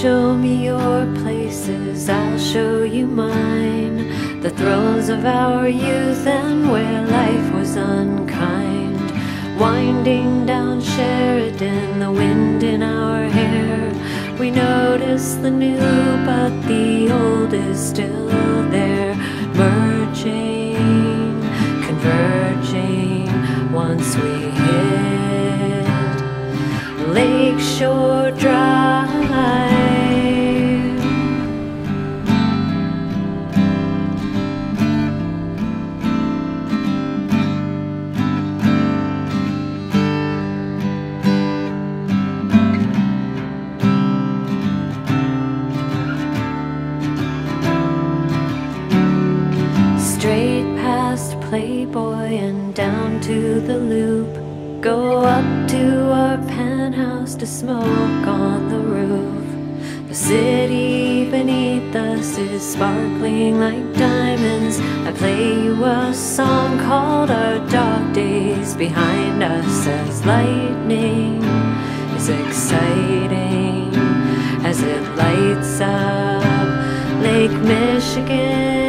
show me your places, I'll show you mine. The thrills of our youth and where life was unkind. Winding down Sheridan, the wind in our hair. We notice the new, but the old is still there. Merging, converging, once we hit Lakeshore Drive. Playboy and down to the loop. Go up to our penthouse to smoke on the roof. The city beneath us is sparkling like diamonds. I play you a song called Our Dog Days behind us as lightning is exciting as it lights up Lake Michigan.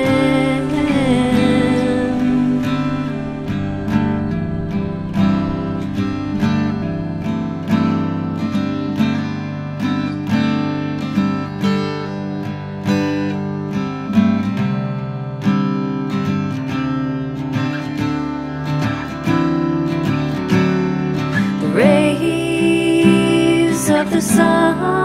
The